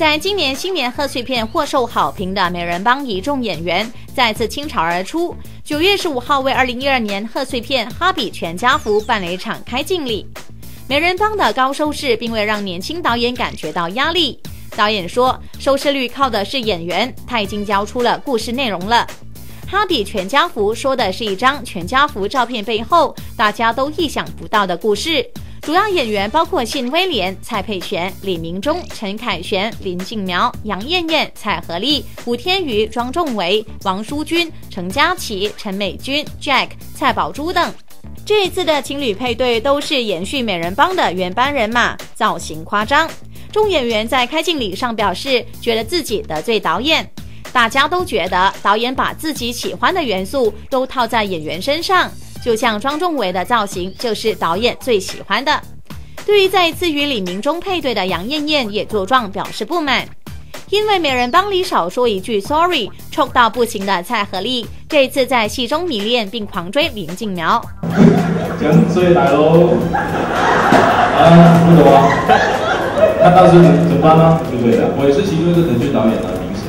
在今年新年贺岁片获受好评的美人帮一众演员再次倾巢而出。九月十五号为二零一二年贺岁片《哈比全家福》办了一场开镜礼。美人帮的高收视并未让年轻导演感觉到压力。导演说，收视率靠的是演员，他已经交出了故事内容了。《哈比全家福》说的是一张全家福照片背后大家都意想不到的故事。主要演员包括信威廉、蔡佩璇、李明忠、陈凯旋、林静苗、杨艳艳、蔡和丽、吴天瑜、庄仲维、王淑君、程佳琪、陈美君、Jack、蔡宝珠等。这一次的情侣配对都是延续美人帮的原班人马，造型夸张。众演员在开镜礼上表示，觉得自己得罪导演。大家都觉得导演把自己喜欢的元素都套在演员身上。就像庄仲伟的造型就是导演最喜欢的。对于再次与李明忠配对的杨艳艳也作状表示不满，因为美人帮里少说一句 sorry，臭到不行的蔡和丽这次在戏中迷恋并狂追林静苗。江追来喽！啊，不懂啊？他当时怎怎么办呢？对不对的？我也是其中一个德军导演啊，明显。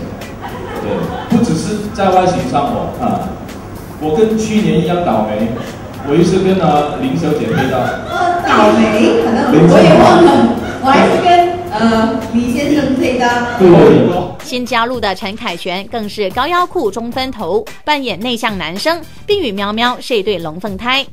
对，不只是在外形上哦啊。我跟去年一样倒霉，我又是跟啊林小姐配到。呃，倒霉，可能我也忘了，我还是跟呃李先生配的。对。新加入的陈凯旋更是高腰裤中分头，扮演内向男生，并与喵喵是一对龙凤胎。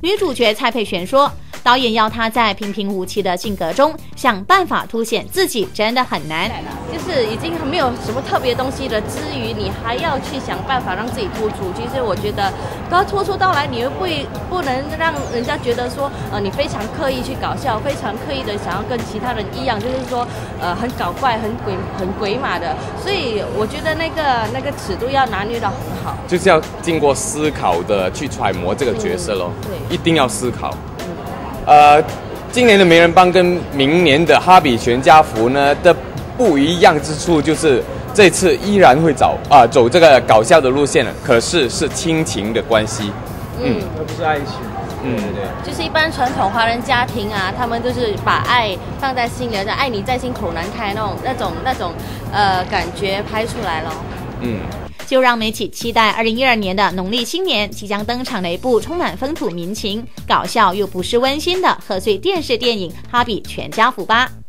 女主角蔡佩璇说。导演要他在平平无奇的性格中想办法凸显自己，真的很难。就是已经没有什么特别东西的，之余你还要去想办法让自己突出。其实我觉得都要突出到来，你又不不能让人家觉得说，呃，你非常刻意去搞笑，非常刻意的想要跟其他人一样，就是说，呃，很搞怪、很鬼、很鬼马的。所以我觉得那个那个尺度要拿捏到很好，就是要经过思考的去揣摩这个角色咯。对，一定要思考。呃，今年的名人帮跟明年的哈比全家福呢的不一样之处，就是这次依然会走啊走这个搞笑的路线了，可是是亲情的关系，嗯，而不是爱情，嗯对，就是一般传统华人家庭啊，他们就是把爱放在心里，爱你在心口难开那种那种那种呃感觉拍出来了，嗯。就让媒体期待二零一二年的农历新年即将登场的一部充满风土民情、搞笑又不失温馨的贺岁电视电影《哈比全家福》吧。